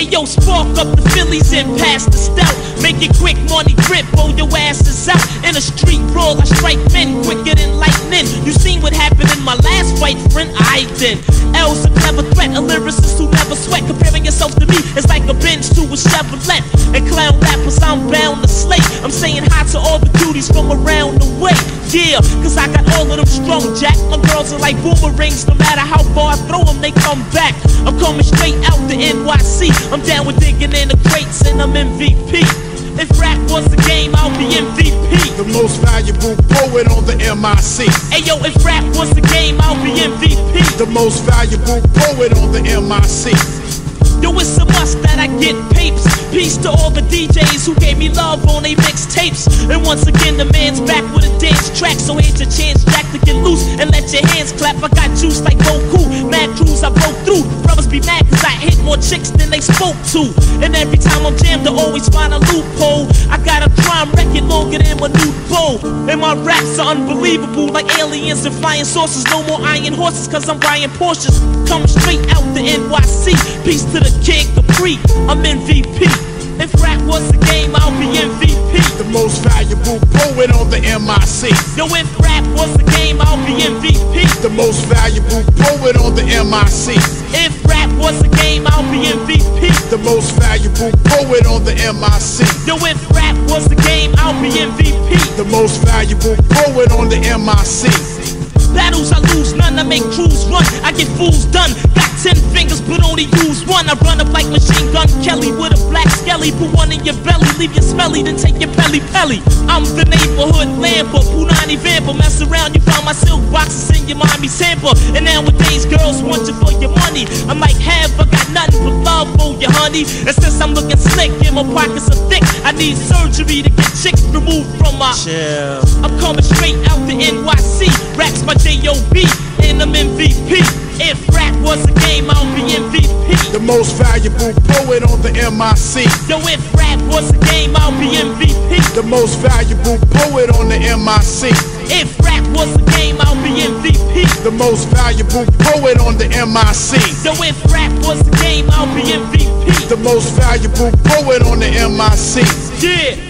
yo, spark up the Phillies and pass the stout. Make it quick, money grip, roll your asses out. In a street brawl, I strike men quicker than lightning. You seen what happened in my last fight, friend? I did. L's a clever threat, a lyricist who never sweat. Comparing yourself to me is like a Benz to a Chevette. And clown rappers, I'm bound to slay. I'm saying hi to all the cuties from around the way. Yeah, cause I got all of them strong, Jack. My girls are like boomerangs, no matter how far I throw them, they come back. I'm coming straight out NYC. I'm down with digging in the crates and I'm MVP. If rap was a game, I'll be MVP. The most valuable poet on the MIC. Hey yo, if rap was a game, I'll be MVP. The most valuable poet on the MIC. Yo, it's a must that I get papes. Peace to all the DJs who gave me love on they mixtapes. And once again, the man's back with a dance track. So here's your chance, Jack, to get loose and let your hands clap. I got juice like Goku. More chicks than they spoke to. And every time I'm jammed, I always find a loophole. I got a crime record longer than my new bow. And my raps are unbelievable, like aliens and flying saucers. No more iron horses, cause I'm buying Porsches. Coming straight out the NYC. Peace to the kid Capri. I'm MVP. If rap was a game, I'll be MVP. The most valuable poet on the MIC. Yo, if rap was a game, I'll be MVP. The most valuable poet on the MIC. If rap was a game, I'll be MVP. The most valuable poet on the MIC. Yo, if rap was a game, I'll be MVP. The most valuable poet on the MIC. Battles I lose none, I make crews run. I get fools done. Got ten fingers, but only use one. I run up like machine gun Kelly with a black skelly. Put one in your belly, leave you smelly, then take your pelly pelly. I'm the neighborhood lamper, Punani vamper. Mess around, you found my silk boxes in your mommy sample. And nowadays, girls want you for your money. I'm like, have I got nothing but love for you, honey? And since I'm looking slick and my pockets are thick, I need surgery to get chicks removed from my. Chill. I'm coming straight out the NYC. The most valuable poet on the MIC. Yo, if rap was a game, I'll be MVP. The most valuable poet on the MIC. If rap was a game, I'll be MVP. The most valuable poet on the MIC. Yo, if rap was a game, I'll be MVP. The most valuable poet on the MIC. Yeah.